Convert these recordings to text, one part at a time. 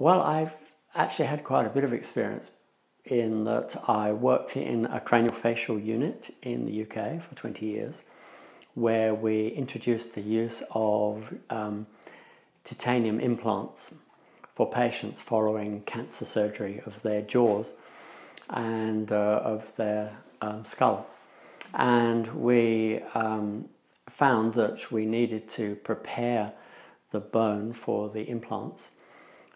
Well, I've actually had quite a bit of experience in that I worked in a craniofacial unit in the UK for 20 years, where we introduced the use of um, titanium implants for patients following cancer surgery of their jaws and uh, of their um, skull. And we um, found that we needed to prepare the bone for the implants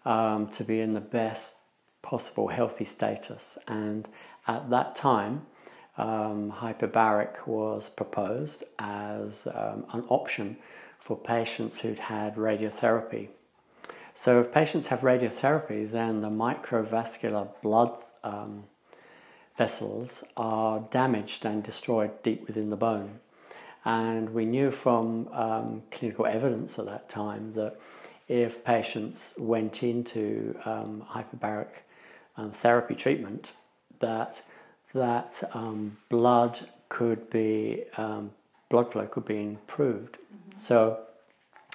um, to be in the best possible healthy status. And at that time, um, hyperbaric was proposed as um, an option for patients who'd had radiotherapy. So, if patients have radiotherapy, then the microvascular blood um, vessels are damaged and destroyed deep within the bone. And we knew from um, clinical evidence at that time that if patients went into um, hyperbaric um, therapy treatment, that that um, blood could be um, blood flow could be improved. Mm-hmm. So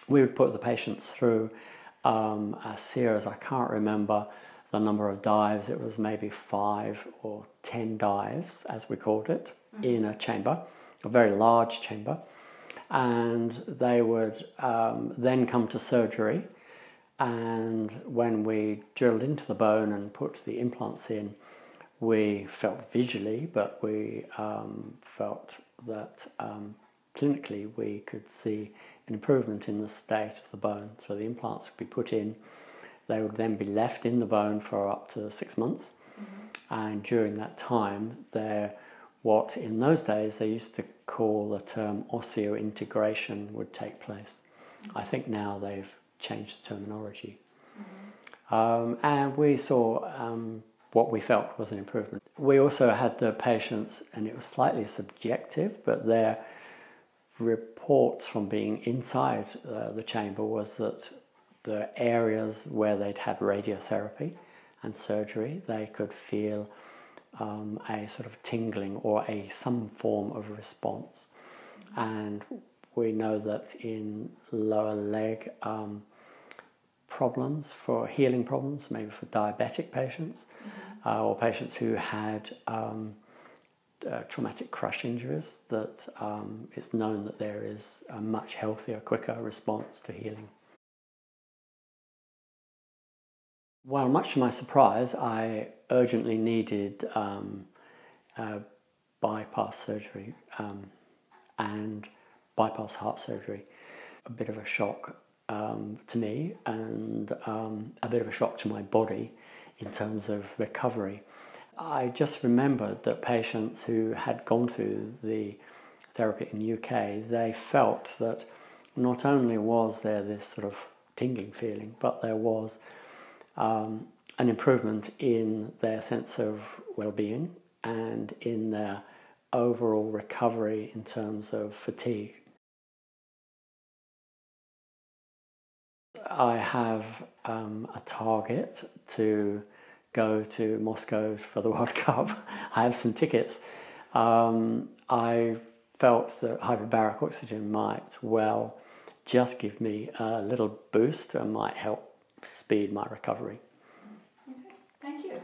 we would put the patients through um, a series. I can't remember the number of dives. It was maybe five or ten dives, as we called it, mm-hmm. in a chamber, a very large chamber and they would um, then come to surgery. And when we drilled into the bone and put the implants in, we felt visually, but we um, felt that um, clinically we could see an improvement in the state of the bone. So the implants would be put in, they would then be left in the bone for up to six months. Mm-hmm. And during that time, there what in those days they used to call the term osseointegration would take place. I think now they've changed the terminology. Um, and we saw um, what we felt was an improvement. We also had the patients, and it was slightly subjective, but their reports from being inside uh, the chamber was that the areas where they'd had radiotherapy and surgery, they could feel um, a sort of tingling or a some form of response. And we know that in lower leg um, problems, for healing problems, maybe for diabetic patients mm-hmm. uh, or patients who had um, uh, traumatic crush injuries, that um, it's known that there is a much healthier, quicker response to healing. Well, much to my surprise, I urgently needed um, uh, bypass surgery um, and bypass heart surgery. A bit of a shock um, to me and um, a bit of a shock to my body in terms of recovery. I just remembered that patients who had gone through the therapy in the UK, they felt that not only was there this sort of tingling feeling, but there was um, an improvement in their sense of well-being and in their overall recovery in terms of fatigue. I have um, a target to go to Moscow for the World Cup. I have some tickets. Um, I felt that hyperbaric oxygen might well just give me a little boost and might help speed my recovery. Thank you.